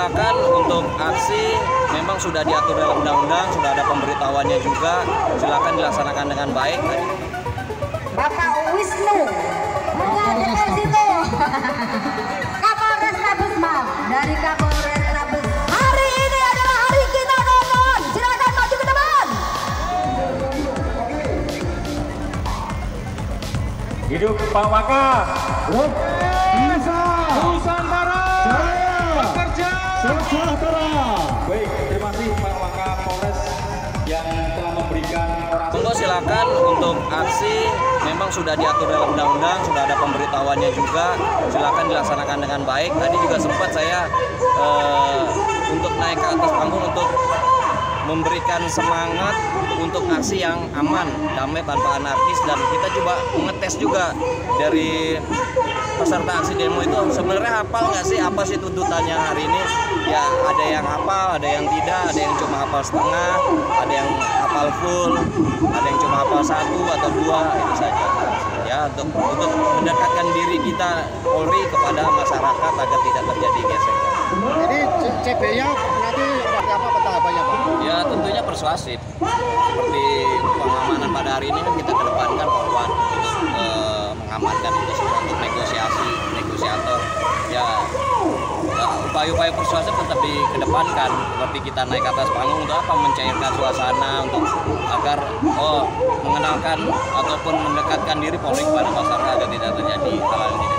silakan untuk aksi memang sudah diatur dalam undang-undang, sudah ada pemberitahuannya juga. Silakan dilaksanakan dengan baik. Bapak Wisnu mengajukan situ Kapolres Tabes maaf dari Kapolres Tabes hari ini adalah hari kita kawan silakan maju ke depan Hidup Pak Waka. Bisa. Sejahtera. Baik, terima kasih Pak Waka Polres yang telah memberikan orasi. Monggo silakan untuk aksi memang sudah diatur dalam undang-undang, sudah ada pemberitahuannya juga. Silakan dilaksanakan dengan baik. Tadi juga sempat saya eh, untuk naik ke atas panggung untuk memberikan semangat untuk aksi yang aman, damai tanpa anarkis. Dan kita coba ngetes juga dari peserta aksi demo itu sebenarnya hafal nggak sih? Apa sih tuntutannya hari ini? Ya ada yang hafal ada yang tidak ada yang cuma hafal setengah ada yang hafal full ada yang cuma hafal satu atau dua itu saja. Ya untuk untuk mendekatkan diri kita Polri kepada masyarakat agar tidak terjadi gesekan. Jadi CB-nya nanti seperti apa tahapannya Pak? Ya tentunya persuasif. Seperti pengamanan pada hari ini kan kita kedepankan untuk eh, mengamankan itu semua untuk negosiasi negosiator. Ya ya, upaya-upaya persuasif tetap dikedepankan. Seperti kita naik atas panggung untuk apa? Mencairkan suasana untuk agar oh mengenalkan ataupun mendekatkan diri Polri kepada masyarakat agar tidak terjadi hal-hal